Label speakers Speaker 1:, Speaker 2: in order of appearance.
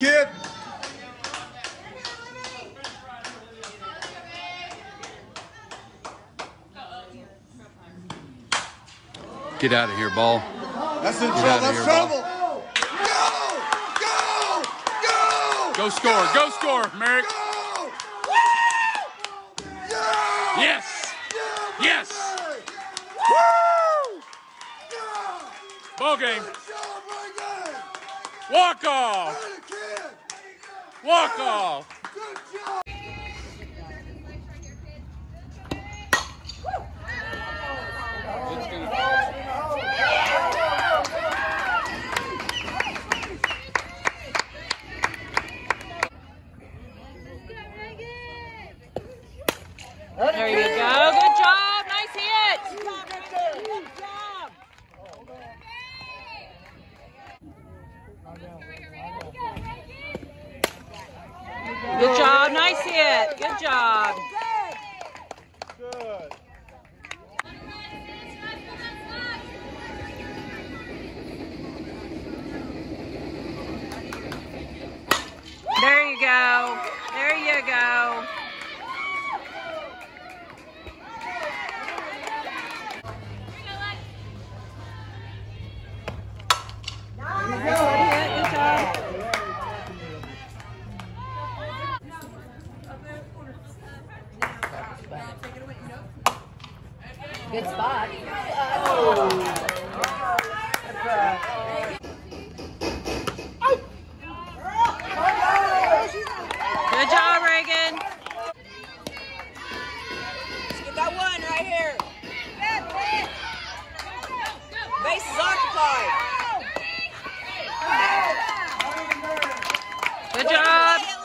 Speaker 1: Kid.
Speaker 2: Get out of here, ball.
Speaker 1: That's in trouble. That's
Speaker 2: here,
Speaker 1: trouble. Go! Go! Go!
Speaker 2: Go score. Go score, Merrick.
Speaker 1: Go! Yeah!
Speaker 2: Yes.
Speaker 1: Yeah,
Speaker 2: Yes. Woo!
Speaker 1: Yeah!
Speaker 2: Ball game.
Speaker 1: Job,
Speaker 2: Walk off. Walk off.
Speaker 1: Good job!
Speaker 3: There you go. Good job. Nice hit. Good job. Nice hit. Good job.
Speaker 1: Good.
Speaker 3: There you go. There you go. Good
Speaker 4: spot.
Speaker 3: Good job, Raegan.
Speaker 4: Get that one right here. Base is occupied.
Speaker 3: Good job.